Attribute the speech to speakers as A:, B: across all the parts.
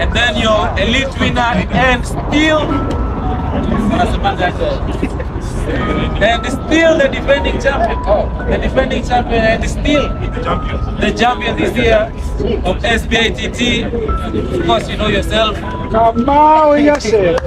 A: and then your elite winner and still and still the defending champion. The defending champion and still the champion this year of SBITT of course you know yourself.
B: Kamau Yasir.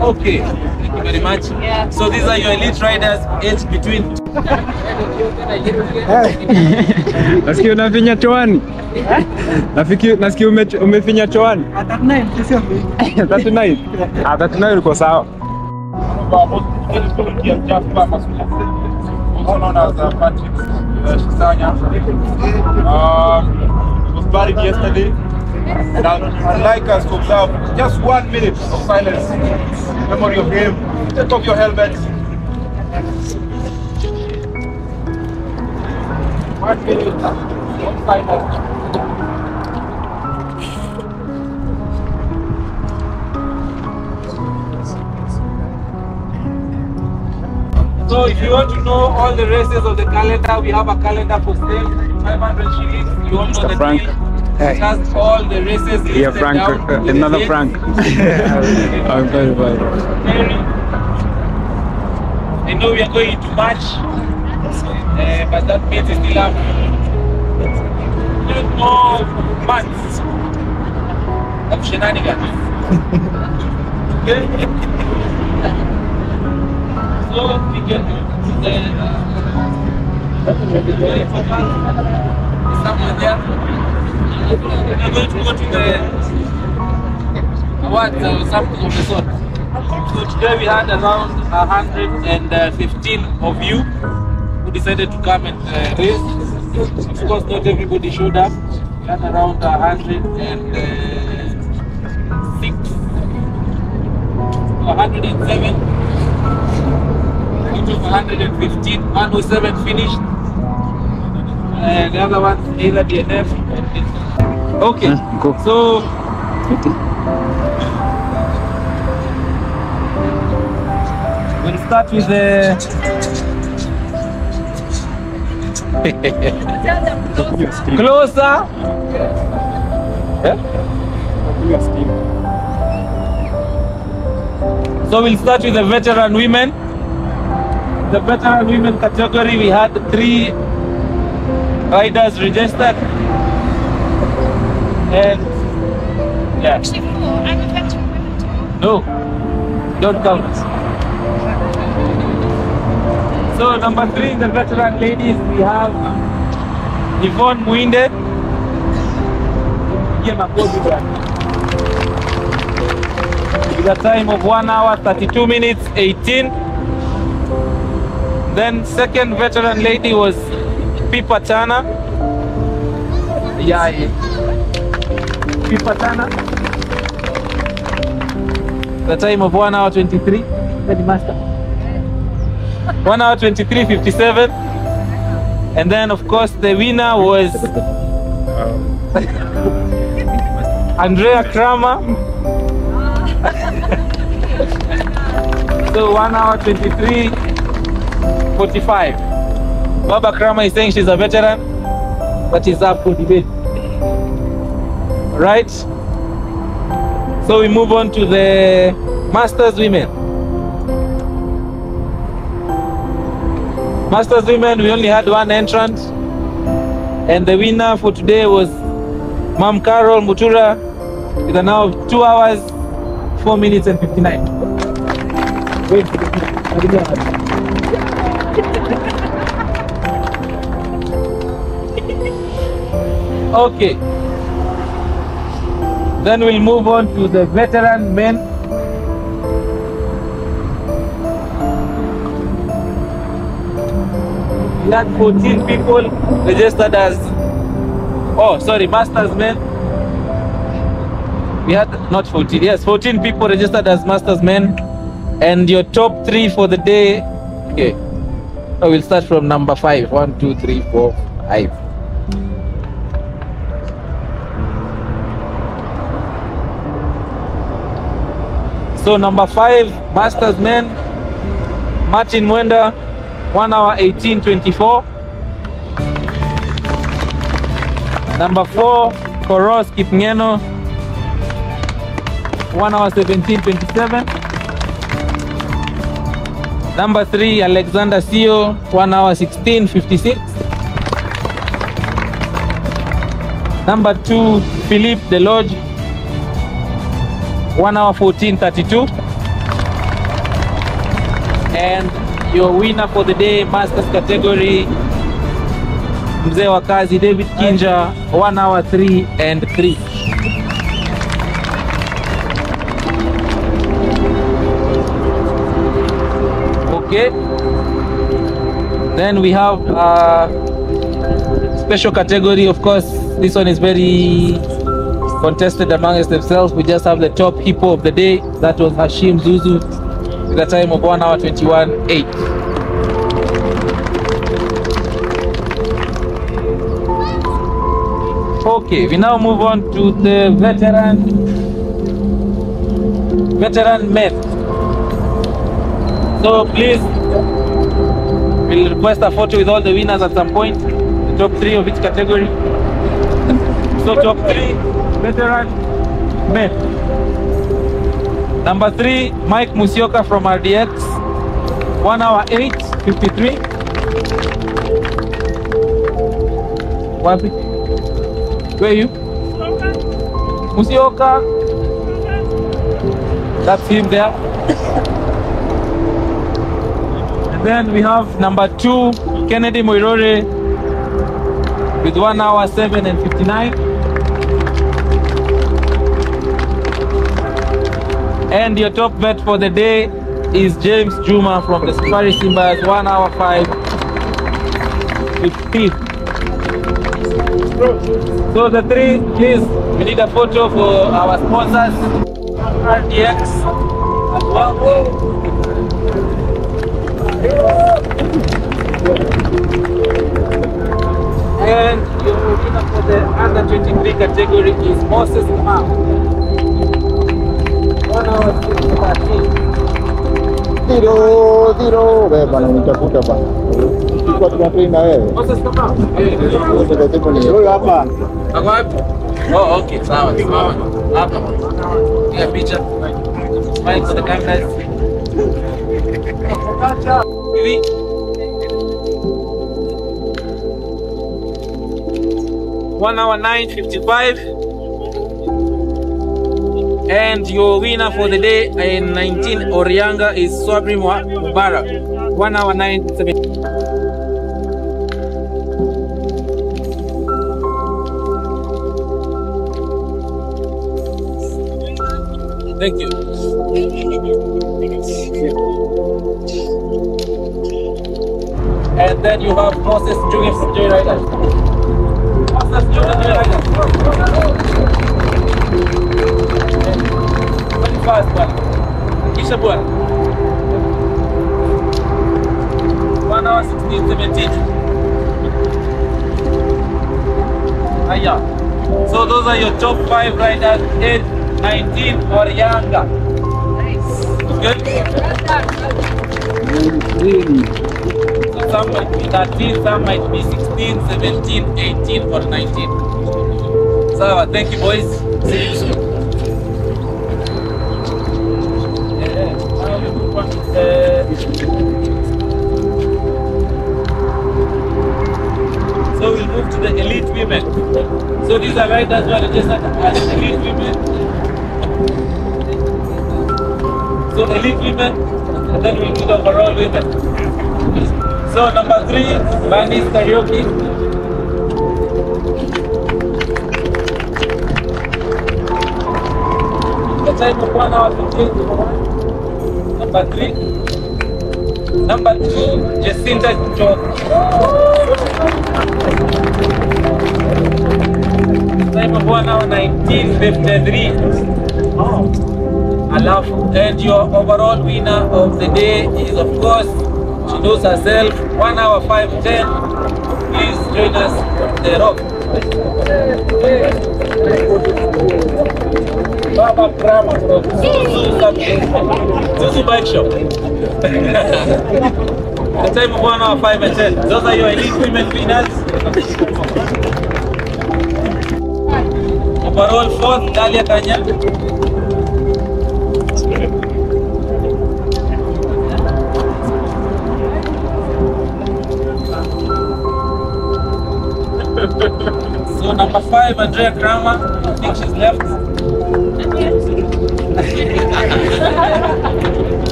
A: Okay thank you very much. So these are your elite riders aged between
B: Nasikia unafinya choani. Nasikia umefinya choani. 39. Ah, 39 uko sawa.
C: also known as Patrick Shisanya. He was buried yesterday, and I'd, I'd like us to observe just one minute of silence memory of him. Take off your helmets.
A: So if you want to know all the races of the calendar, we have a calendar for sale, 500 shillings. You all know
B: Mr.
A: the
B: Frank.
A: deal.
B: Hey.
A: It has all the races listed
B: Yeah, Frank.
A: down
B: uh,
A: the
B: another
A: dates.
B: Frank. I'm very well.
A: Mary. I know we are going to March, uh, but that means we still have two more months of shenanigans. okay? so we get to the very important somewhere there. We are going to go to the awards or something of the sort. So today we had around 115 of you who decided to come and uh, race. Of course, not everybody showed up. We had around 106, 107 out of 115. 107 finished. Uh, the other ones either DNF or. Okay,
B: cool.
A: so We'll start with the. Closer. So we'll start with the veteran women. The veteran women category, we had three riders registered. And yeah,
D: Actually, four. I'm a veteran women too.
A: no, don't count. So number three, the veteran ladies, we have Yvonne Muinde. With a time of 1 hour 32 minutes 18. Then second veteran lady was Pipa Tana. Yeah. Pipa Tana. The time of 1 hour 23. Then master. 1 hour 23 57. And then of course the winner was Andrea Kramer. so 1 hour 23 45. Baba Kramer is saying she's a veteran, but she's up for debate. Right? So we move on to the Masters women. Masters women, we only had one entrant, and the winner for today was Mam Carol Mutura with an hour of 2 hours, 4 minutes, and 59. Wait. Okay. Then we'll move on to the veteran men. that 14 people registered as, oh, sorry, master's men. We had, not 14, yes, 14 people registered as master's men. And your top three for the day, okay. So we'll start from number five. One, two, three, four, five. So number five, master's men, Martin Wenda, 1 hour 1824. Number 4 Koros Kipngeno 1 hour 1727. Number 3 Alexander Sio 1 hour 1656. Number 2 Philippe Deloge 1 hour 1432. Your winner for the day, masters category, mzee wa kazi David Kinja, one hour three and three. Okay. Then we have a special category. Of course, this one is very contested amongst themselves. We just have the top hippo of the day. That was Hashim Zuzu a time of one hour 21 8. Okay, we now move on to the veteran veteran men. So please, we'll request a photo with all the winners at some point. The top three of each category. So top three, veteran men. Number three, Mike Musioka from RDX, one hour eight fifty-three. Wapi? Where are you? Musioka. That's him there. And then we have number two, Kennedy Moirore with one hour seven and fifty-nine. And your top bet for the day is James Juma from the Safari Simbas, one hour five fifteen. So the three, please, we need a photo for our sponsors, RDX. And your winner for the under 23 category is Moses Kamau. One hour 13.
E: Tiro, tiro. Wewe bwana unitafuta bwana. Tulikuwa tunatrain na wewe.
A: Moses Kamau.
E: Ndio tipo ni huyo hapa.
A: Ako wapi? Oh, okay, sawa. Simama. Hapa. Piga picha. For the cameras. Hivi. One hour nine fifty-five. And your winner for the day in 19 Orianga is Swabri Mwa- Mubarak. One hour nine seven. Thank you. And then you have Moses Jungi from. Moses Jungi Joy fast bwana. Kisha bwana. One hour 16, 17. Aya. So those are your top five riders, 8, 19 or younger. Nice. Good? So some might be 13, some might be 16, 17, 18 or 19. So thank you boys. See you soon. To So we'll move to the elite women. So these are riders who are registered as elite women. So elite women, and then we'll do the overall women. So number three, Bandis karaoke. The time of one hour fifteen. Number three. Number two, Jacinta Job. Time of one hour 1953. Alafu, and your overall winner of the day is of course, she knows herself, 1 hour 510. Please join us on the rock. Baba Brahma from Zuzu Bike Shop. the time of 1 hour 5 and 10. Those are your elite women winners. Overall fourth, Dalia Kanya. So number five, Andrea Kramer. I think she's left.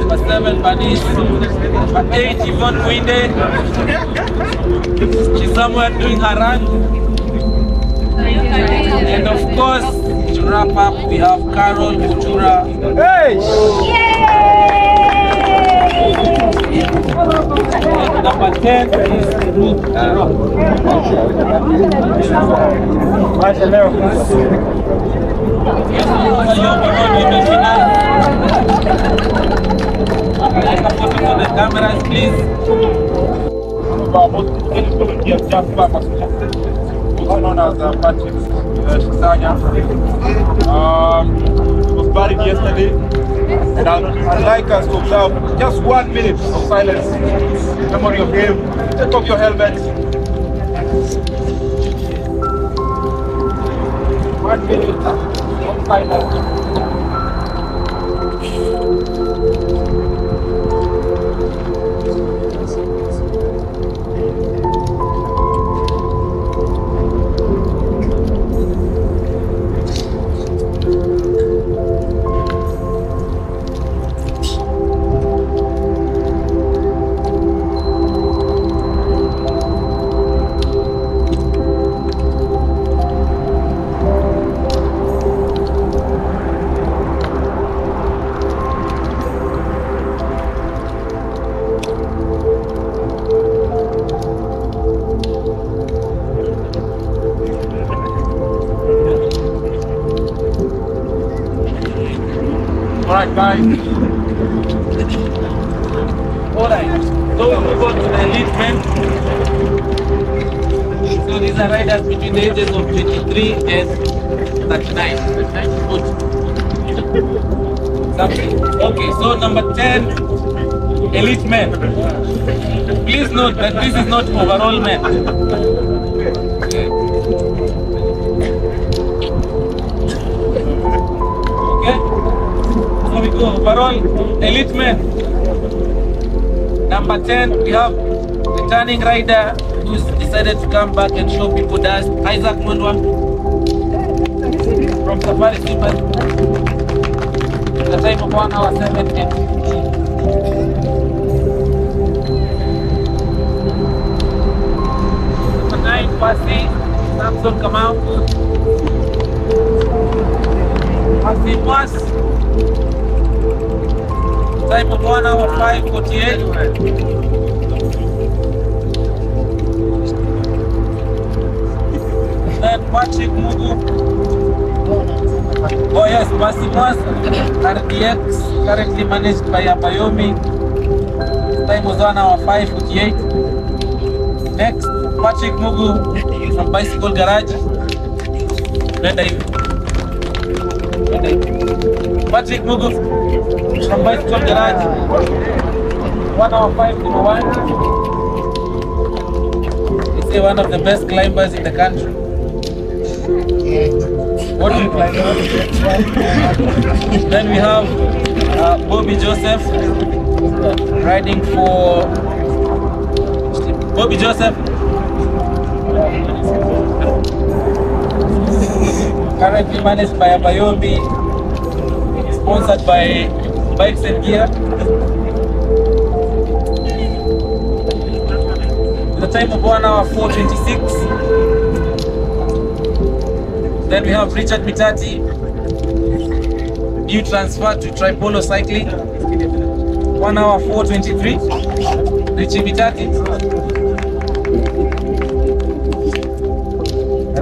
A: Number seven, Banish. Number eight, Yvonne Winde. She's somewhere doing her run. And of course, to wrap up, we have Carol Kutura. Number 10 is Ruth Rock. Right, hello. Like a photo for the cameras, please. Just about the question.
C: Also known as uh, Patrick he was buried yesterday, and I'd, I'd like us to observe just one minute of silence in memory of him. Take off your helmet. One minute of silence. Alright guys,
A: Alright, so we move on to the elite men. So these are riders between the ages of 23 and 39. 40. Something. Okay, so number 10, elite men. Please note that this is not overall men. Go overall elite men. Number 10, we have returning rider who's decided to come back and show people dust. Isaac Mulwa from Safari Super. The time of 1 hour 7 and Number 9, Pasi, Samson Kamau. Pasi Mwas. Time of 1 hour 5.48. Then Patrick Mugu. Oh yes, Basimwas RDX, currently managed by Abayomi. Time was 1 hour 5.48. Next, Patrick Mugu from Bicycle Garage. Nenda hivi. Nenda hivi. Patrick Mugu from Bicycle Garage. 1 hour 5.01. He's one of the best climbers in the country. What do you climb? then we have uh, Bobby Joseph riding for Bobby Joseph. Currently managed by Abayomi, sponsored by Bikes and Gear. The time of 1 hour 426. Then we have Richard Mitati, new transfer to Tripolo Cycling, 1 hour 423. Richie Mitati.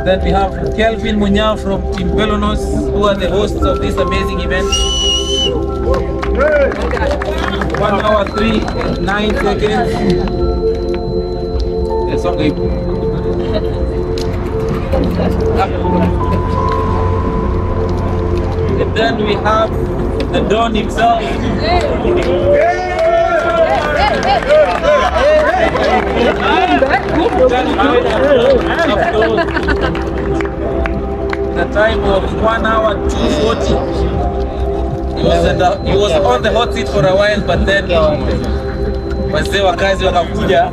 A: Then we have Kelvin Munyao from Team Pelonos, who are the hosts of this amazing event. One hour three nine seconds. Yes, okay. And then we have the Don himself. The time of one hour two forty. He was, the, he was on the hot seat for a while but then wazee wa kazi wakakuja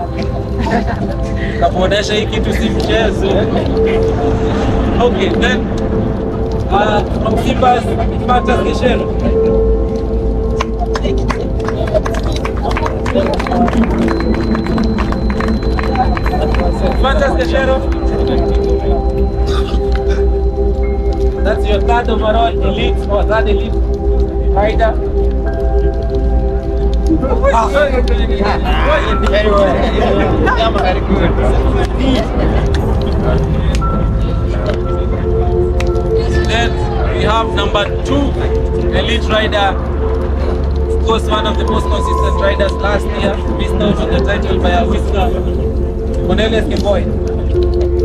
A: kamuonesha hii kitu si mchezo. Okay, then uh, Simba's Matas Keshero. Very well. Very good. Then we have number two elite rider. Of course, one of the most consistent riders last year. Missed out on the title by a whisker. Cornelius Kimboy.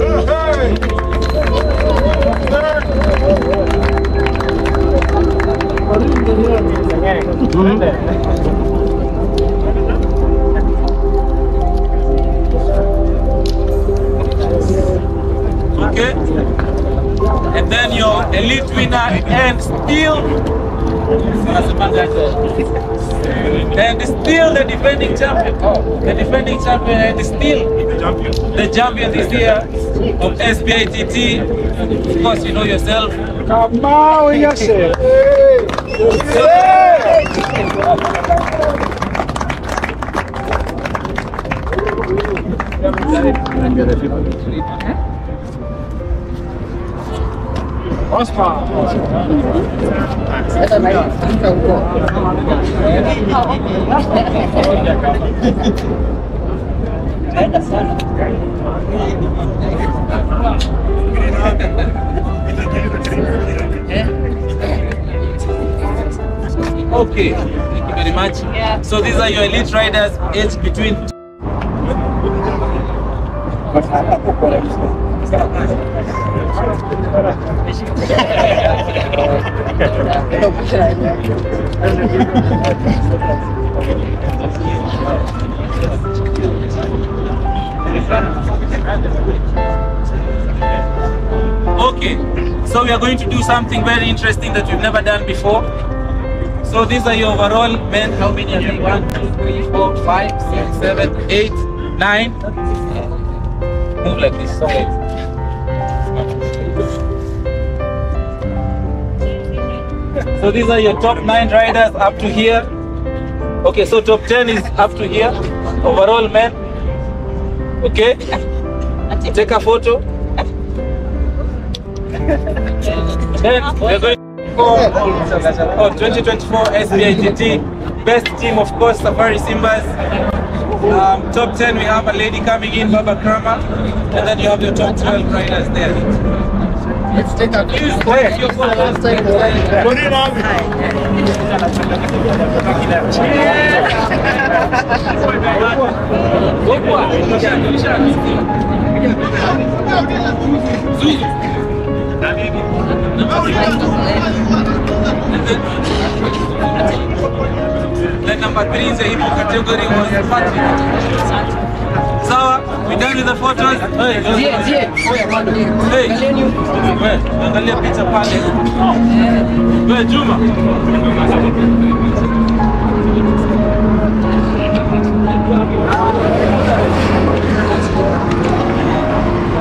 A: Okay? Champion and still the champion this year of SBITT. Of course, you know yourself.
B: Kamau Yashe. Oscar.
A: Okay, thank you very much. So these are your elite riders aged between Okay, so we are going to do something very interesting that we've never done before. So these are your overall men. How many are there? One, two, three, four, five, six, seven, eight, nine. Move like this. Okay. So these are your top nine riders up to here. Okay, so top ten is up to here. Overall men. Okay. Take a photo. Then we're going for oh, 2024 SBITT best team, of course, Safari Simbas. Um, top 10, we have a lady coming in, Baba Krama, and then you have your top 12 riders there.
E: Let's take a
A: Please take your photos. Then number three in the hip category was Patrick. Sawa, we done with the photos. Hey, hey, angalia picha pale. We, Juma.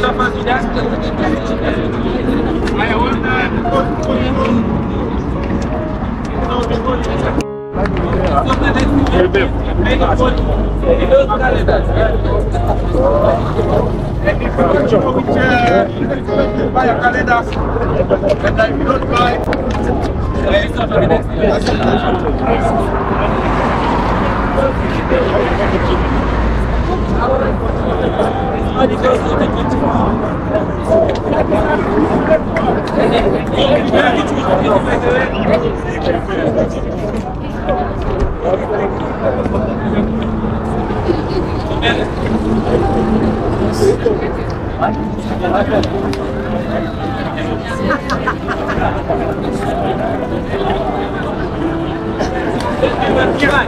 A: Dr. Buy a calendar. And if you don't